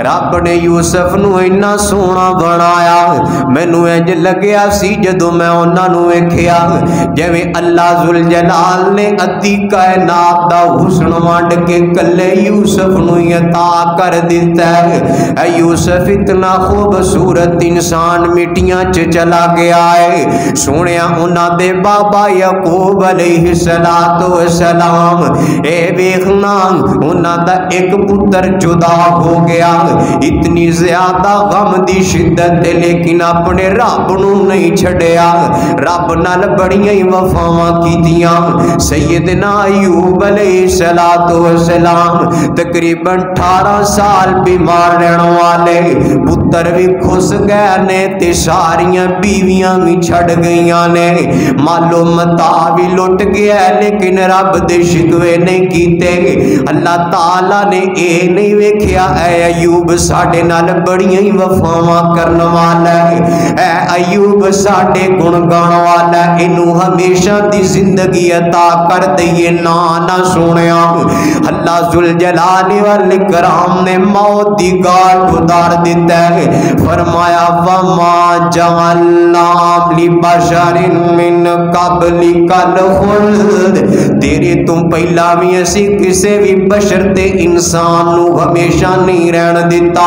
رب نے یوسف نو اینا سونا بنایا مینو انج لگیا سی جدو میں انہاں نو ویکھیا جویں اللہ ذوالجلال نے ادھی کائنات دا حسن وانڈ کے کلے یوسف نو عطا کر دیتا ہے اے یوسف اتنا خوبصورت انسان مٹیاں چ چلا گیا ہے سونیا انہاں دے بابا یعقوب علیہ السلام اے ویکھنا انہاں دا ایک پتر جدا ہو گیا اتنی زیادہ غم دی شدت لیکن اپنے رب نو نہیں چھڑیا رب نال بڑیاں ہی وفاواں کیتیاں۔ سیدنا ایوب علیہ السلام تقریباً اٹھارہ سال بیمار رہن والے پتر بھی خس گئے نے تے ساریاں بیویاں بھی چھڑ گئیاں نے۔ مالو متا بھی لٹ گیا لیکن رب دے شکوے نہیں کیتے۔ اللہ تعالیٰ نے اے نہیں ویکھیا، اے ایوب ساڑے نال بڑیاں ہی وفاواں کرن والا ہے۔ اے ایوب ساڑے گن گان والا ہے ہمیشہ دی زندگی عطا کر دئیے نانا سونیا اللہ ذل ذوالجلال والاکرام نے موت دی گاٹ اتار دیتا ہے۔ فرمایا، وما جعلنا لبشر من قبل کل خلد تیرے تم پہلا بھی اسی کسے بھی بشر تے انسان نو ہمیشہ نہیں رہن دیتا